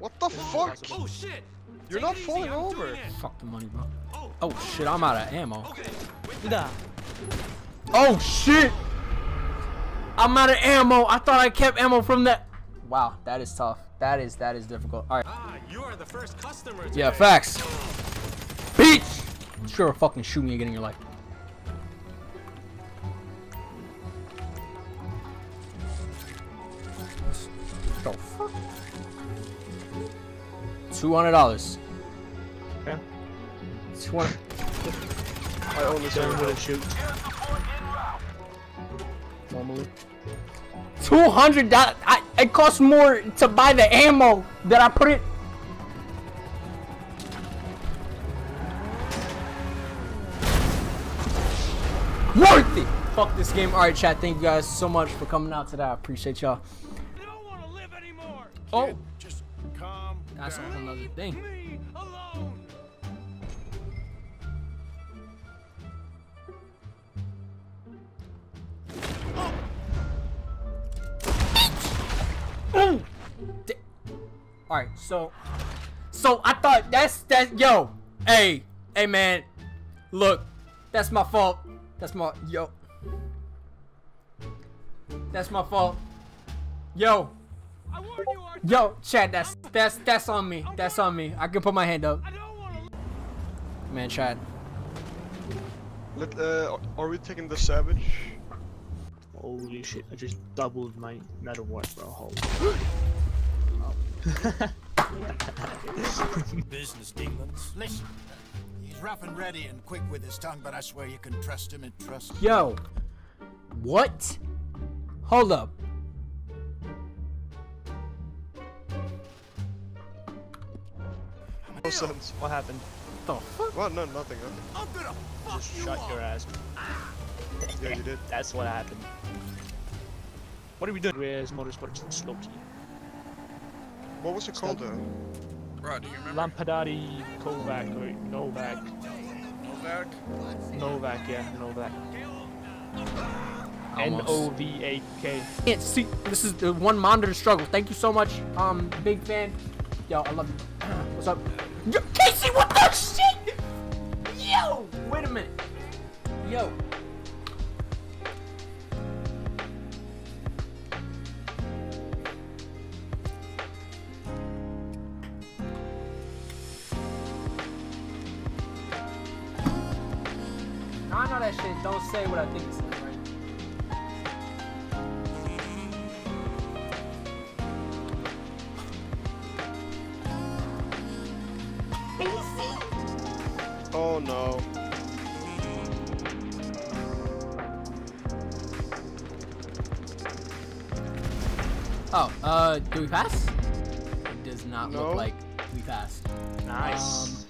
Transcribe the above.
What the fuck? Oh shit! You're Take not it easy, falling over. Fuck the money, bro. Oh, Oh shit, I'm out of ammo. okay. Nah. Oh shit! I'm out of ammo. I thought I kept ammo from that. Wow, that is tough. That is that is difficult. All right. Ah, you are the first customer. Yeah, today. facts. Bitch! Sure, fucking shoot me again in your life. The fuck? Two hundred dollars. Okay. Twenty. I only Don't said really shoot. Normally. Two hundred dollars. It costs more to buy the ammo that I put it. Worth it. Fuck this game. All right, chat. Thank you guys so much for coming out today. I appreciate y'all. I don't want to live anymore. Oh, Just calm that's a whole nother thing. Me alone. All right, so, so I thought that's that. Yo, hey, hey, man, look, that's my fault. That's my yo. That's my fault. Yo, I warned you, Arthur. yo, Chad, that's that's that's on me. That's on me. I can put my hand up, I don't want to. man, Chad. Let, uh, are we taking the savage? Holy shit, I just doubled my metal what, bro. Holy. Business demons. Listen, he's rough and ready and quick with his tongue, but I swear you can trust him and trust him. Yo, what? Hold up. No sense. What happened? The fuck? What? No, nothing. nothing. I'm gonna fuck you Shut up. your ass. Yeah, you did. That's what happened. What are we doing? Where's Motorsports Slopey? What was it called? Uh, Bro, do you remember Lampadati Kovac or Novak? Novak? Novak, yeah, Novak. N Almost. O V A K. can't see. This is the one monitor struggle. Thank you so much. Um, big fan. Yo, I love you. What's up? Yo, Casey, what the shit? Yo, wait a minute. Yo. I know that shit. Don't say what I think oh no. Oh, uh, do we pass? It does not No. look like we passed. Nice. Um, nice.